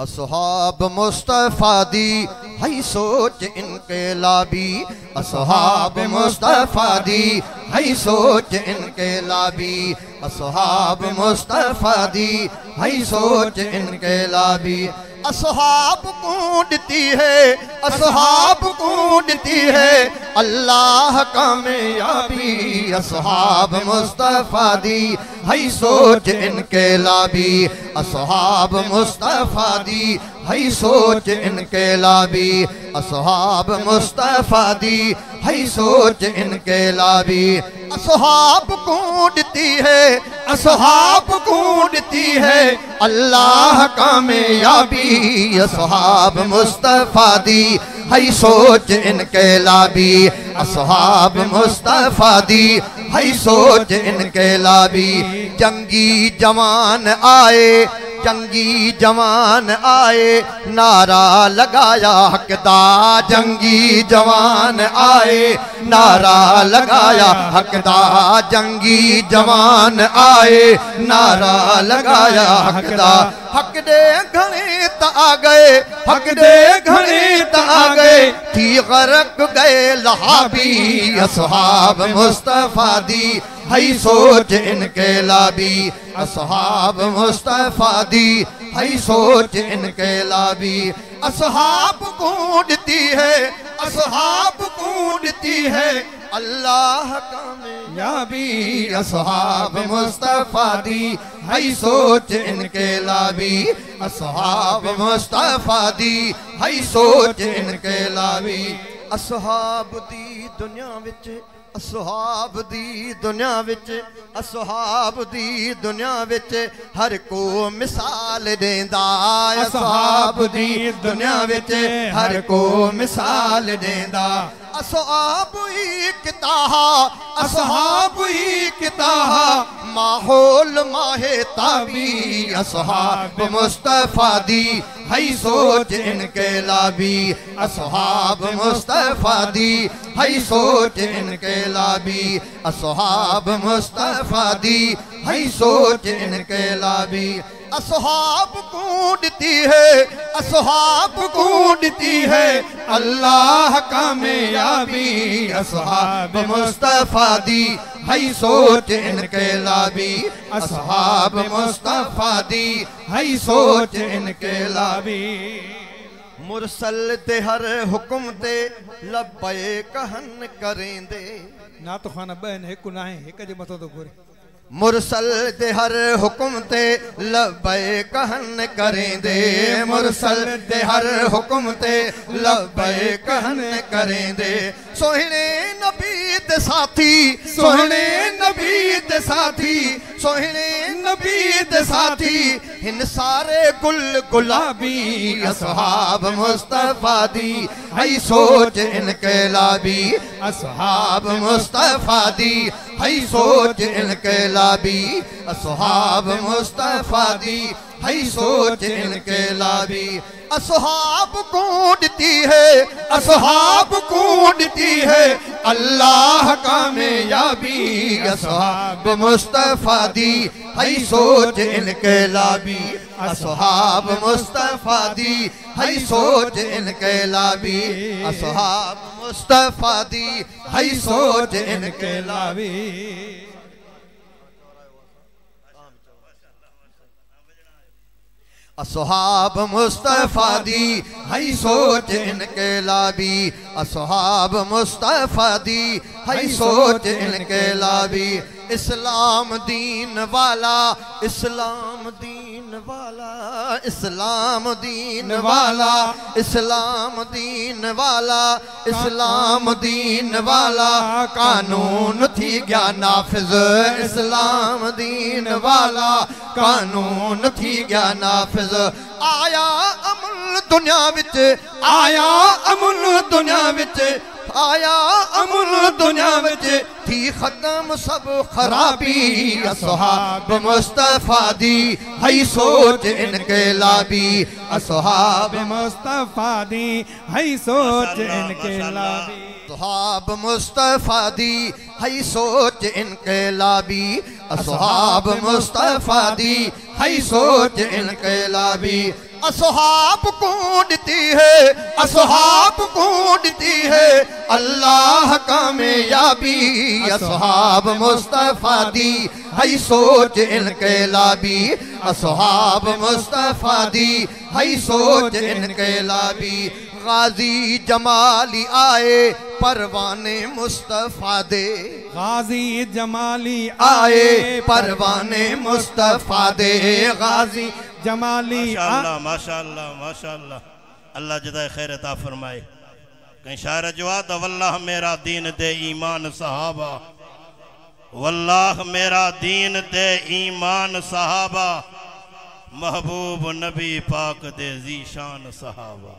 असहाब मुस्तफ़ा हई सोच इनके लाबी असहाब मुस्तफ़ा दी। हई सोच इनके लाबी असहाब मुस्तफ़ा दी। हई सोच इनके लाबी असहाब कूदती है, असहाब कूदती है। अल्लाह कामयाबी, असहाब मुस्तफ़ा दी। हई सोच इनके लाबी असहाब मुस्तफ़ा दी। हई सोच इनके लाबी असहाब मुस्तफ़ा दी। हई सोच इनके लाबी। असहाब कूदती है, असहाब कूदती है। अल्लाह कामयाबी, असहाब मुस्तफ़ा दी। हई सोच इनके लाबी, असहाब मुस्तफ़ा दी। हई सोच इनके लाबी, जंगी जवान आए जंगी जवान आए, नारा लगाया हकदा जंगी जवान आए, नारा लगाया हकदा जंगी जवान आए, नारा लगाया हकदा हक दे घणे आ गए हक दे घणे आ गए। थी गरक गए लहाबी, असहाब मुस्तफ़ा दी। इनके लाबी असहाब मुस्तफ़ा दी। हई सोच इनके लाबी असहाब कूदती है असहाब कूदती है। अल्लाह कामयाबी असहाब मुस्तफ़ा दी। हई सोच इनके लाबी असहाब मुस्तफ़ा दी। हई सोच इनके लाबी असहाब दी दुनिया विच असहाब दी दुनिया विच असहाब दी दुनिया विच हर को मिसाल देंदा असहाब दी दुनिया विच हर को मिसाल देंदा असहाब ही किताहा असहाब ही किताहा माहौल माहे ताबी, असहाब मुस्तफ़ा दी। हई सोच इनके लाबी, असहाब मुस्तफ़ा दी। हई सोच इनके लाबी, असहाब मुस्तफ़ा दी। हई सोच इनके लाबी, असहाब कूदती है, असहाब कूदती है। अल्लाह कामयाबी असहाब मुस्तफ़ा दी। हई सोच इनके लाबी असहाब मुस्तफ़ा दी। हई सोच इनके लाबी। मुरसल ते हर हुकुम ते लबे कहन करें दे ना तो खाना बहन हिकु न आहे हिक जे मथां थो घुरे। मुरसल ते हर हुकुम ते लबे कहन करें दे मुरसल ते हर हुकुम ते लबे कहन करेंदे। सोहने नबी ते साथी सोहने नबी ते साथी सोहणे नबी ते साथी हिन सारे गुल गुलाबी असहाब मुस्तफ़ा दी। हई सोच इनके लाबी असहाब मुस्तफ़ा दी। हई सोच इनके लाबी असहाब मुस्तफ़ा दी। हई सोच इनके लाबी असहाब कूदती है असहाब कूदती है। अल्लाह कामयाबी असहाब। मुस्तफ़ा दी, हई सोच इनके लाबी। असहाब मुस्तफ़ा दी, हई सोच इनके लाबी। असहाब मुस्तफ़ा दी, हई सोच इनके लाबी। असहाब मुस्तफ़ा दी, हई सोच इनके लाबी। असहाब मुस्तफ़ा दी, हई सोच इनके लाबी। इस्लाम दीन वाला, इस्लाम दीन वाला इस्लाम दीन वाला इस्लाम दीन वाला इस्लाम दीन वाला कानून थी गया नाफिज इस्लाम दीन वाला कानून थी गया नाफिज। आया अमन दुनिया विच आया अमन दुनिया विच आया अमन दुनिया विच थी खत्म सब खराबी असहाब। मुस्तफ़ा दी हई सोच इनके लाबी। असहाब मुस्तफ़ा दी हई सोच इनके लाबी। असहाब मुस्तफ़ा दी हई सोच इनके लाबी। असहाब मुस्तफ़ा दी हई सोच इनके लाबी। असहाब कूटती है असहाब कूटती है। अल्लाह कामयाबी असहाब मुस्तफ़ा दी। हई सोच इनके लाबी असहाब मुस्तफ़ा दी। हई सोच इनके लाबी गाजी जमाली आए परवाने मुस्तफ़ा दे। गाजी जमाली आए परवाने मुस्तफ़ा दे। गाजी जमाली माशाअल्लाह माशाअल्लाह अल्लाह जदा खैर अता फरमाए। कहीं शायर जवाद वल्लाह मेरा दीन दे ईमान सहाबा। वल्लाह मेरा दीन दे ईमान सहाबा। महबूब नबी पाक दे जीशान सहाबा।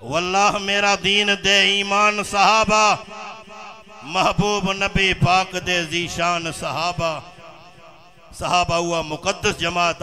वल्लाह मेरा दीन दे ईमान सहाबा। महबूब नबी पाक दे जीशान सहाबा। सहाबा हुआ मुक़दस जमात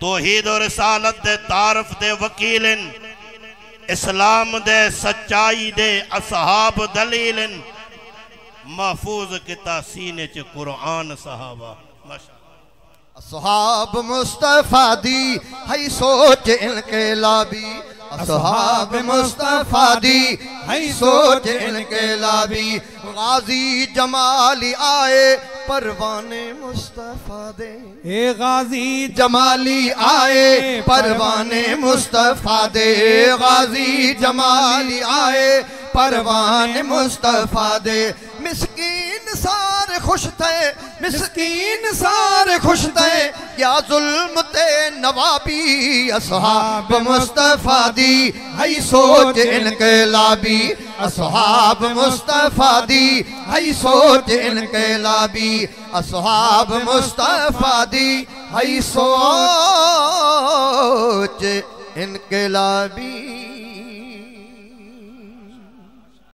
तोहीद और रसालत दे तारफ दे वकील इस्लाम दे सच्चाई दे असहाब दलील महफूज किता सीने च कुरान सहाबा। असहाब मुस्तफ़ा दी हई सोच इनके लाबी। असहाब मुस्तफ़ा दी हई सोच इनके लाबी। गाजी जमाली आए परवाने मुस्तफ़ा दे। ए गाजी जमाली आए परवाने मुस्तफ़ा दे। गाजी जमाली आए परवाने मुस्तफ़ा दे। मिस्कीन सारे खुश थे, मिस्कीन सारे खुश थे। या जुल्म ते नवाबी असहाब मुस्तफ़ा दी, हई सोच इनके लाबी। असहाब मुस्तफ़ा दी, हई सोच इनके लाबी। असहाब मुस्तफ़ा दी, हई सोच इनके लाबी।